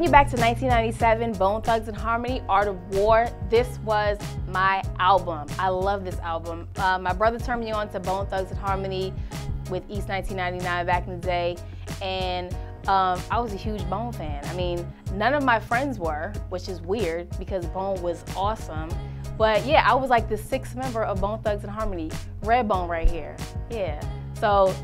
Taking you back to 1997, Bone Thugs and Harmony, Art of War. This was my album. I love this album. Uh, my brother turned me on to Bone Thugs and Harmony with East 1999 back in the day, and um, I was a huge Bone fan. I mean, none of my friends were, which is weird because Bone was awesome. But yeah, I was like the sixth member of Bone Thugs and Harmony, Redbone right here. Yeah. So,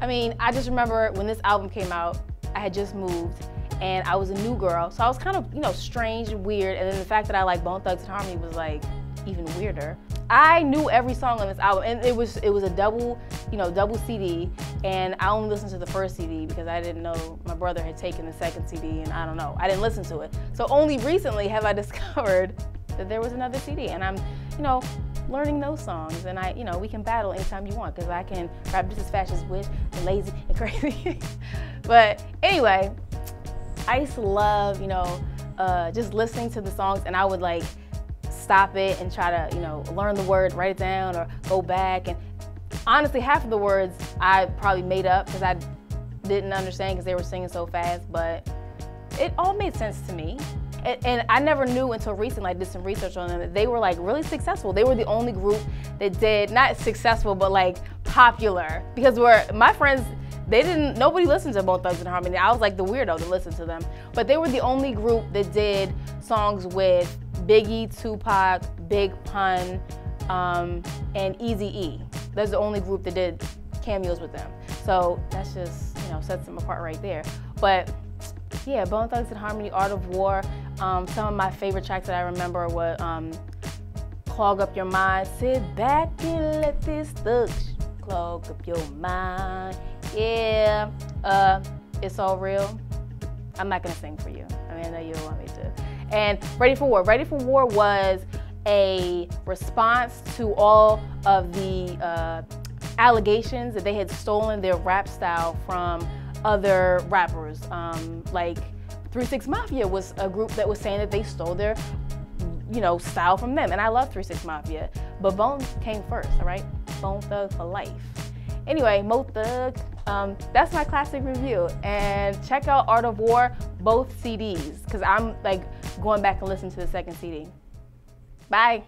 I mean, I just remember when this album came out, I had just moved and I was a new girl. So I was kind of, you know, strange and weird. And then the fact that I like Bone Thugs and Harmony was like even weirder. I knew every song on this album, and it was it was a double, you know, double CD, and I only listened to the first CD because I didn't know my brother had taken the second CD, and I don't know, I didn't listen to it. So only recently have I discovered that there was another CD, and I'm, you know, learning those songs, and I, you know, we can battle anytime you want because I can rap just as fast as Wish and Layzie and Krayzie. but anyway, I used to love, you know, uh, just listening to the songs and I would like stop it and try to, you know, learn the word, write it down or go back. And honestly, half of the words I probably made up because I didn't understand because they were singing so fast, but it all made sense to me. And, and, I never knew until recently, I did some research on them, that they were like really successful. They were the only group that did, not successful, but like popular. Because we're, my friends, they didn't, nobody listened to Bone Thugs and Harmony. I was like the weirdo to listen to them. But they were the only group that did songs with Biggie, Tupac, Big Pun, um, and Easy E. That's the only group that did cameos with them. So that's just, you know, sets them apart right there. But yeah, Bone Thugs and Harmony, Art of War. Um, some of my favorite tracks that I remember were um, Clog Up Your Mind, Sit Back and Let This Thug clog up your mind. Yeah, uh, it's all real. I'm not gonna sing for you. I mean, I know you don't want me to. And Ready for War. Ready for War was a response to all of the uh, allegations that they had stolen their rap style from other rappers. Um, like 3 6 Mafia was a group that was saying that they stole their you know, style from them. And I love 3 6 Mafia, but Bone came first, all right? Bone Thug for life. Anyway, Mo Thug, um, that's my classic review. And check out Art of War, both CDs, because I'm like going back and listening to the second CD. Bye.